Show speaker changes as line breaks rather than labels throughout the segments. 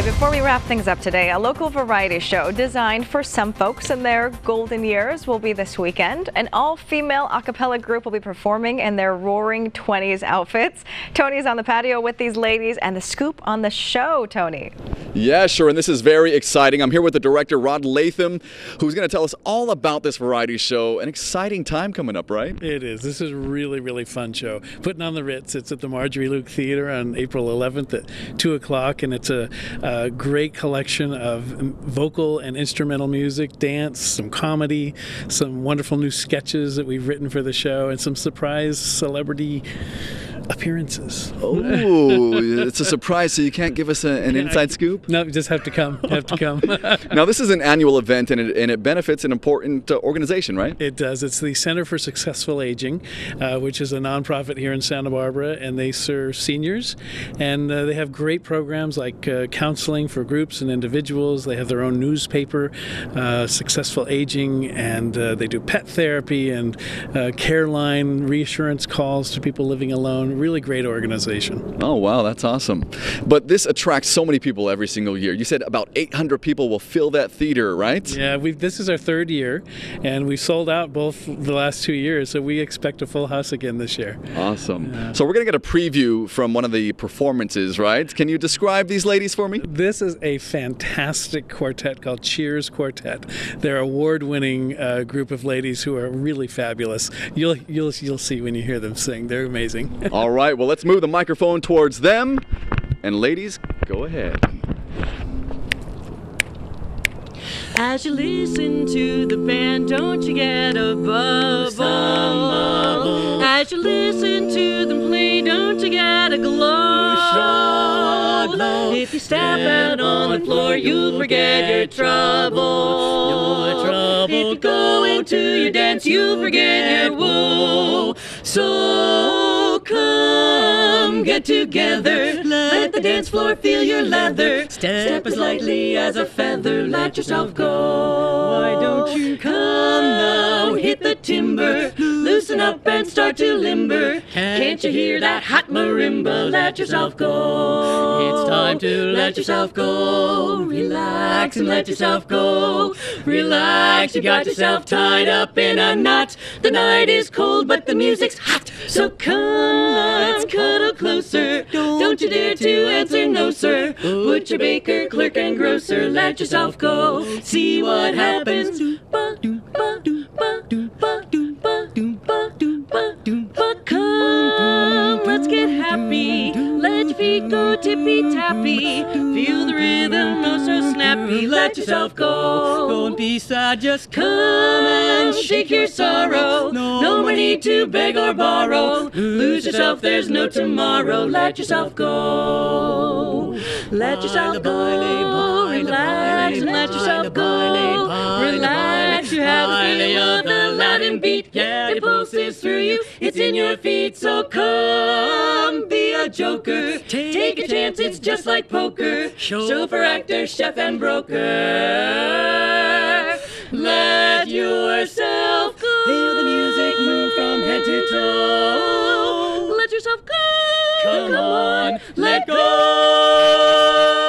right, before we wrap things up today, a local variety show designed for some folks in their golden years will be this weekend. An all female a cappella group will be performing in their roaring 20s outfits. Tony's on the patio with these ladies and the scoop on the show, Tony.
Yeah, sure. And this is very exciting. I'm here with the director, Rod Lathim, who's going to tell us all about this variety show. An exciting time coming up, right?
It is. This is a really, really fun show. Putting on the Ritz. It's at the Marjorie Luke Theater on April 11th at 2 o'clock, and it's a, a great collection of vocal and instrumental music, dance, some comedy, some wonderful new sketches that we've written for the show, and some surprise celebrity appearances.
Oh, it's a surprise, so you can't give us a, an inside scoop?
No, you just have to come. Have to come.
now, this is an annual event and it, and it benefits an important uh, organization, right?
It does. It's the Center for Successful Aging, uh, which is a nonprofit here in Santa Barbara, and they serve seniors. And uh, they have great programs like uh, counseling for groups and individuals. They have their own newspaper, uh, Successful Aging, and uh, they do pet therapy and care line reassurance calls to people living alone really great organization.
Oh, wow, that's awesome. But this attracts so many people every single year. You said about 800 people will fill that theater, right?
Yeah, we this is our third year, and we've sold out both the last two years, so we expect a full house again this year.
Awesome. Yeah. So we're going to get a preview from one of the performances, right? Can you describe these ladies for me?
This is a fantastic quartet called Cheers Quartet. They're award-winning uh, group of ladies who are really fabulous. You'll you'll you'll see when you hear them sing. They're amazing.
All right, well, let's move the microphone towards them. And ladies, go ahead.
As you listen to the band, don't you get a bubble? As you listen to them play, don't you get a glow? If you step out on the floor, you'll forget your trouble. Your trouble. If you go into your dance, you'll forget your woe. So get together. Let the dance floor feel your leather. Step as lightly as a feather. Let yourself go. Why don't you come now? Hit the timber. Loosen up and start to limber. Can't you hear that hot marimba? Let yourself go. It's time to let yourself go. Relax and let yourself go. Relax, you got yourself tied up in a knot. The night is cold, but the music's hot. So come, let's cuddle closer. Don't you dare to answer no, sir. Butcher, baker, clerk, and grocer, let yourself go. See what happens. Come, go tippy tappy. Feel the rhythm, oh so snappy. Let yourself go. Go and be sad, just come and shake your sorrow. No more need to beg or borrow. Lose yourself, there's no tomorrow. Let yourself go. Let yourself go. Relax and let yourself go. Relax, you have the feel of the Latin beat. Yeah, it pulses through you. It's in your feet, so come be a joker. Take a chance, it's just like poker. Chauffeur, actor, chef, and broker. Let yourself go. Feel the music move from head to toe. Come on, let go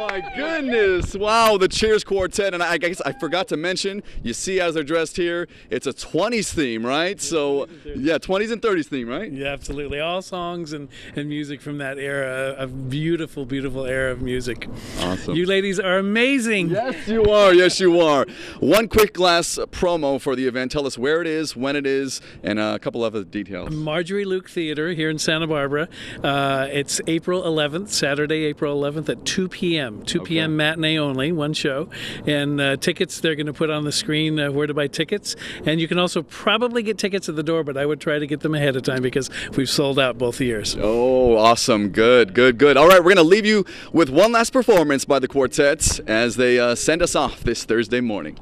my goodness. Wow, the Cheers Quartet. And I guess I forgot to mention, you see as they're dressed here, it's a 20s theme, right? So, yeah, 20s and 30s theme, right?
Yeah, absolutely. All songs and, and music from that era, a beautiful, beautiful era of music.
Awesome.
You ladies are amazing.
Yes, you are. Yes, you are. One quick last promo for the event. Tell us where it is, when it is, and a couple other details.
Marjorie Luke Theater here in Santa Barbara. Uh, it's April 11th, Saturday, April 11th at 2 p.m. 2 p.m. Matinee only, one show. And uh, tickets they're going to put on the screen uh, where to buy tickets. And you can also probably get tickets at the door, but I would try to get them ahead of time because we've sold out both years.
Oh, awesome. Good, good, good. All right, we're going to leave you with one last performance by the quartets as they uh, send us off this Thursday morning.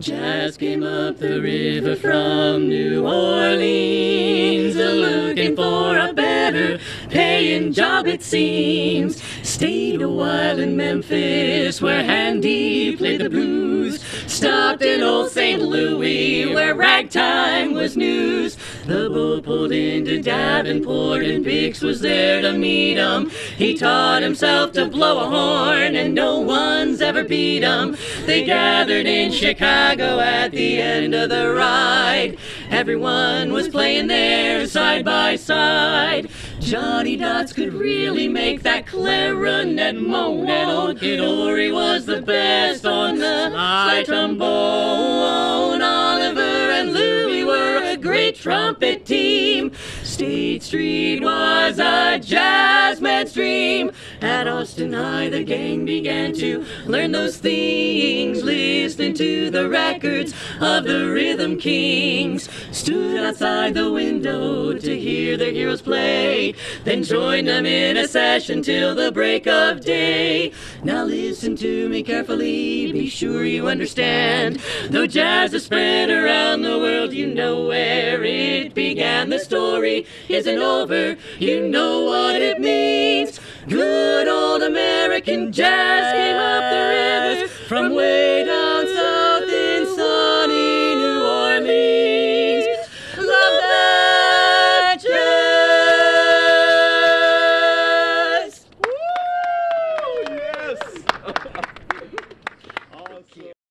Jazz came up the river from New Orleans, looking for a better paying job, it seems. Stayed a while in Memphis, where Handy played the blues. Stopped in old St. Louis, where ragtime was news. The boat pulled into Davenport and Bix was there to meet 'em. He taught himself to blow a horn and no one's ever beat 'em. They gathered in Chicago at the end of the ride. Everyone was playing there side by side. Johnny Dodds could really make that clarinet moan, and old Kid Ory was the best on the slide trombone. Great trumpet team. State Street was a jazzman's dream. At Austin High, the gang began to learn those things, listening to the records of the Rhythm Kings. Stood outside the window to hear their heroes play, then joined them in a session till the break of day. Now listen to me carefully, be sure you understand. Though jazz is spread around the world, you know where it began. The story isn't over, you know what it means. Good old American jazz came up the rivers from way down